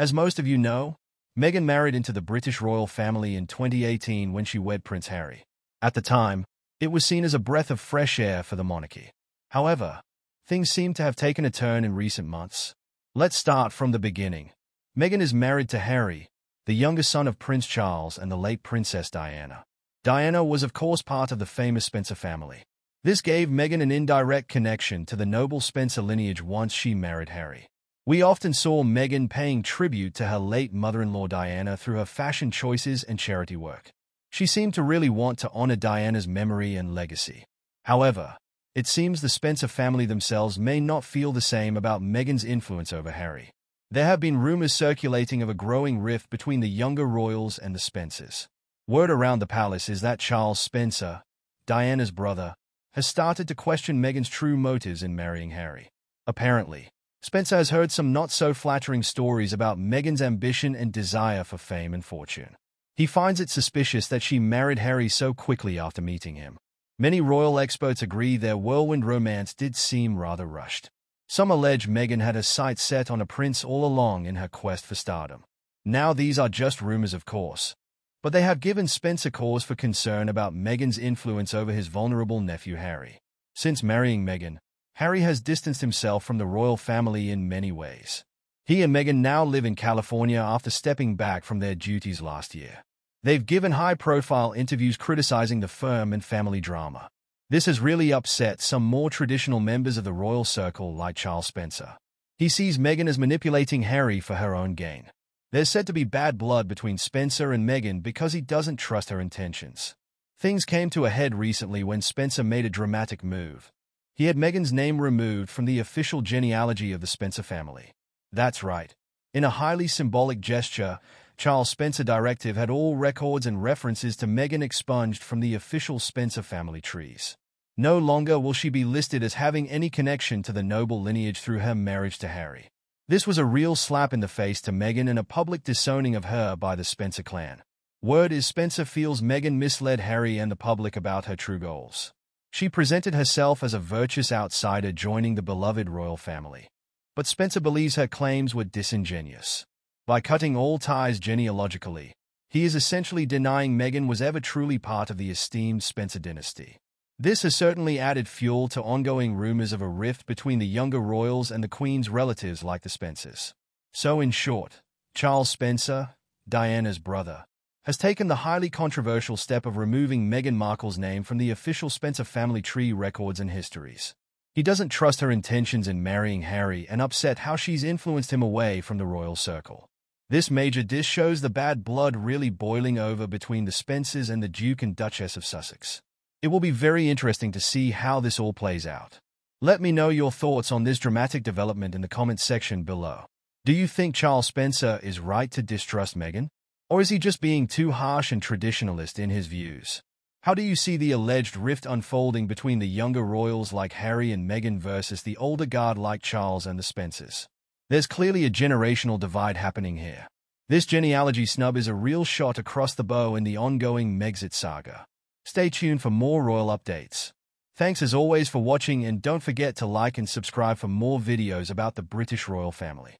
As most of you know, Meghan married into the British royal family in 2018 when she wed Prince Harry. At the time, it was seen as a breath of fresh air for the monarchy. However, things seem to have taken a turn in recent months. Let's start from the beginning. Meghan is married to Harry, the youngest son of Prince Charles and the late Princess Diana. Diana was of course part of the famous Spencer family. This gave Meghan an indirect connection to the noble Spencer lineage once she married Harry. We often saw Meghan paying tribute to her late mother-in-law Diana through her fashion choices and charity work. She seemed to really want to honor Diana's memory and legacy. However, it seems the Spencer family themselves may not feel the same about Meghan's influence over Harry. There have been rumors circulating of a growing rift between the younger royals and the Spencers. Word around the palace is that Charles Spencer, Diana's brother, has started to question Meghan's true motives in marrying Harry. Apparently, Spencer has heard some not-so-flattering stories about Meghan's ambition and desire for fame and fortune. He finds it suspicious that she married Harry so quickly after meeting him. Many royal experts agree their whirlwind romance did seem rather rushed. Some allege Meghan had her sights set on a prince all along in her quest for stardom. Now these are just rumors, of course. But they have given Spencer cause for concern about Meghan's influence over his vulnerable nephew Harry. Since marrying Meghan, Harry has distanced himself from the royal family in many ways. He and Meghan now live in California after stepping back from their duties last year. They've given high-profile interviews criticizing the firm and family drama. This has really upset some more traditional members of the royal circle like Charles Spencer. He sees Meghan as manipulating Harry for her own gain. There's said to be bad blood between Spencer and Meghan because he doesn't trust her intentions. Things came to a head recently when Spencer made a dramatic move. He had Meghan's name removed from the official genealogy of the Spencer family. That's right. In a highly symbolic gesture, Charles Spencer Directive had all records and references to Meghan expunged from the official Spencer family trees. No longer will she be listed as having any connection to the noble lineage through her marriage to Harry. This was a real slap in the face to Meghan and a public disowning of her by the Spencer clan. Word is Spencer feels Meghan misled Harry and the public about her true goals. She presented herself as a virtuous outsider joining the beloved royal family. But Spencer believes her claims were disingenuous. By cutting all ties genealogically, he is essentially denying Meghan was ever truly part of the esteemed Spencer dynasty. This has certainly added fuel to ongoing rumors of a rift between the younger royals and the Queen's relatives like the Spencers. So in short, Charles Spencer, Diana's brother, has taken the highly controversial step of removing Meghan Markle's name from the official Spencer family tree records and histories. He doesn't trust her intentions in marrying Harry and upset how she's influenced him away from the royal circle. This major dish shows the bad blood really boiling over between the Spencers and the Duke and Duchess of Sussex. It will be very interesting to see how this all plays out. Let me know your thoughts on this dramatic development in the comments section below. Do you think Charles Spencer is right to distrust Meghan? Or is he just being too harsh and traditionalist in his views? How do you see the alleged rift unfolding between the younger royals like Harry and Meghan versus the older guard like Charles and the Spencers? There's clearly a generational divide happening here. This genealogy snub is a real shot across the bow in the ongoing Megxit saga. Stay tuned for more royal updates. Thanks as always for watching and don't forget to like and subscribe for more videos about the British royal family.